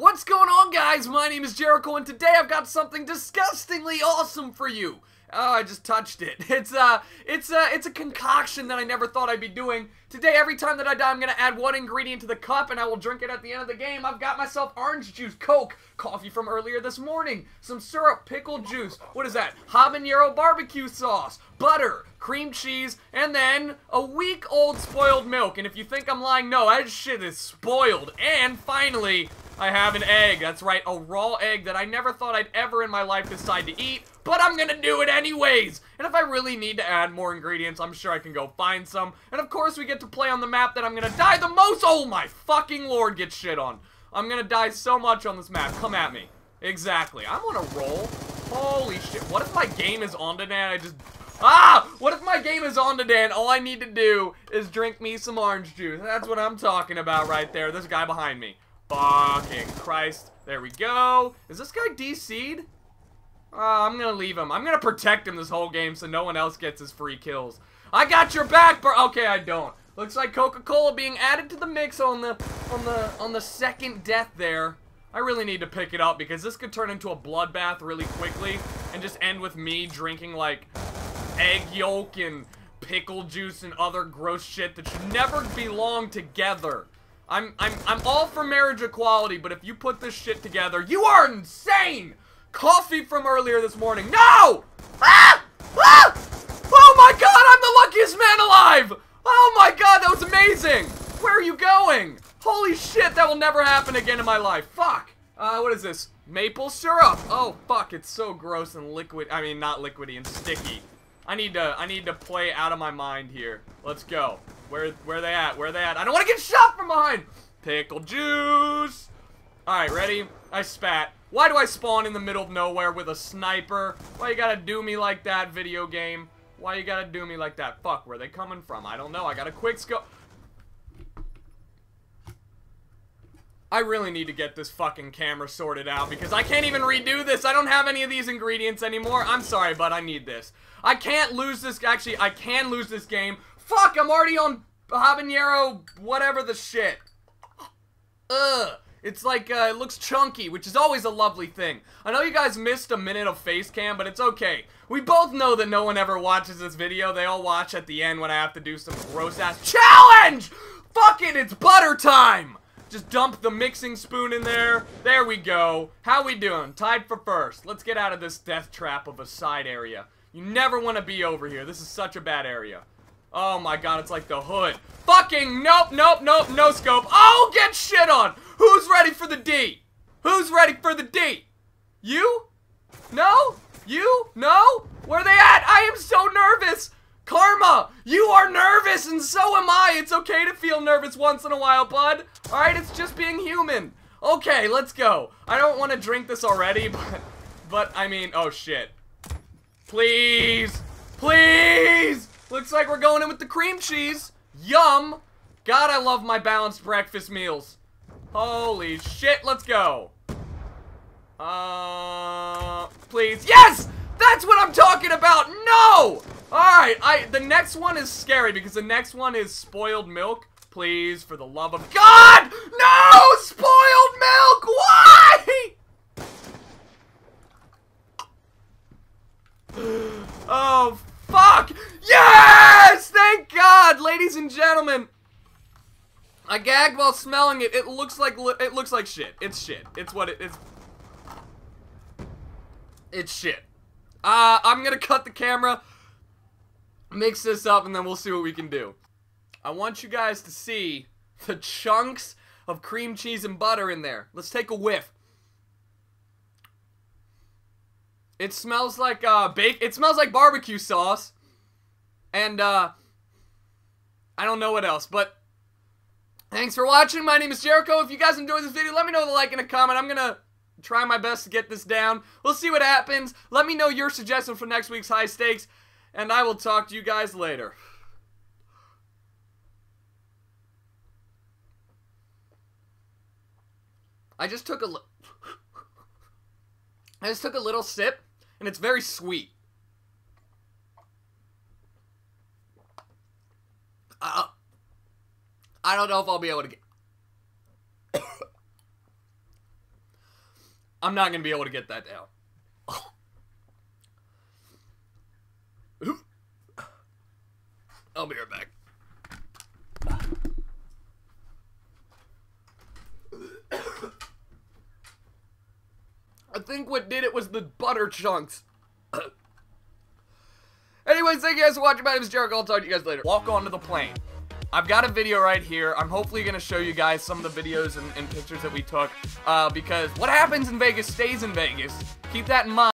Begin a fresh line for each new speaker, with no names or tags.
What's going on guys? My name is Jericho and today I've got something disgustingly awesome for you. Oh, I just touched it. It's uh it's uh it's a concoction that I never thought I'd be doing. Today every time that I die I'm to add one ingredient to the cup and I will drink it at the end of the game. I've got myself orange juice, coke, coffee from earlier this morning, some syrup, pickle juice. What is that? Habanero barbecue sauce, butter, cream cheese, and then a week old spoiled milk. And if you think I'm lying, no, that shit is spoiled. And finally, I have an egg. That's right, a raw egg that I never thought I'd ever in my life decide to eat, but I'm gonna do it anyways. And if I really need to add more ingredients, I'm sure I can go find some. And of course, we get to play on the map that I'm gonna die the most. Oh my fucking lord, get shit on. I'm gonna die so much on this map. Come at me. Exactly. I'm on a roll. Holy shit. What if my game is on today and I just... Ah! What if my game is on today and all I need to do is drink me some orange juice? That's what I'm talking about right there. This guy behind me. Fucking Christ. There we go. Is this guy DC'd? Uh, I'm gonna leave him. I'm gonna protect him this whole game so no one else gets his free kills. I got your back, bro. Okay, I don't. Looks like Coca-Cola being added to the mix on the on the on the second death there. I really need to pick it up because this could turn into a bloodbath really quickly and just end with me drinking like egg yolk and pickle juice and other gross shit that should never belong together. I'm, I'm, I'm all for marriage equality, but if you put this shit together, you are insane! Coffee from earlier this morning. No! Ah! Ah! Oh my god, I'm the luckiest man alive! Oh my god, that was amazing! Where are you going? Holy shit, that will never happen again in my life. Fuck! Uh, what is this? Maple syrup! Oh, fuck, it's so gross and liquid. I mean, not liquidy and sticky. I need to, I need to play out of my mind here. Let's go. Where, where they at? Where they at? I don't want to get shot from behind! Pickle juice! Alright, ready? I spat. Why do I spawn in the middle of nowhere with a sniper? Why you gotta do me like that, video game? Why you gotta do me like that? Fuck, where they coming from? I don't know. I got a quick scope. I really need to get this fucking camera sorted out because I can't even redo this. I don't have any of these ingredients anymore. I'm sorry, but I need this. I can't lose this. Actually, I can lose this game. Fuck, I'm already on habanero, whatever the shit. Ugh. It's like, uh, it looks chunky, which is always a lovely thing. I know you guys missed a minute of face cam, but it's okay. We both know that no one ever watches this video. They all watch at the end when I have to do some gross-ass challenge! Fuck it, it's butter time! Just dump the mixing spoon in there. There we go. How we doing? Tied for first. Let's get out of this death trap of a side area. You never want to be over here. This is such a bad area. Oh my god, it's like the hood. Fucking nope, nope, nope, no scope. Oh, get shit on! Who's ready for the D? Who's ready for the D? You? No? You? No? Where are they at? I am so nervous! Karma, you are nervous and so am I. It's okay to feel nervous once in a while, bud. Alright, it's just being human. Okay, let's go. I don't want to drink this already, but, but, I mean, oh shit. Please, please. Looks like we're going in with the cream cheese. Yum. God, I love my balanced breakfast meals. Holy shit, let's go. Uh, please. Yes! That's what I'm talking about! No! Alright, I the next one is scary because the next one is spoiled milk. Please, for the love of God! No! Spoiled milk! Why? Oh! Yes! Thank God! Ladies and gentlemen, I gagged while smelling it. It looks like it looks like shit. It's shit. It's what it is. It's shit. Uh, I'm gonna cut the camera, mix this up, and then we'll see what we can do. I want you guys to see the chunks of cream cheese and butter in there. Let's take a whiff. It smells like uh bake. It smells like barbecue sauce, and uh, I don't know what else, but. Thanks for watching. My name is Jericho. If you guys enjoyed this video, let me know with a like and a comment. I'm gonna try my best to get this down. We'll see what happens. Let me know your suggestion for next week's high stakes, and I will talk to you guys later. I just took a I just took a little sip, and it's very sweet. Uh, I don't know if I'll be able to get I'm not gonna be able to get that down. I'll be right back. I think what did it was the butter chunks. Anyways, thank you guys for watching. My name is Jericho. I'll talk to you guys later. Walk onto the plane. I've got a video right here. I'm hopefully going to show you guys some of the videos and, and pictures that we took uh, because what happens in Vegas stays in Vegas. Keep that in mind.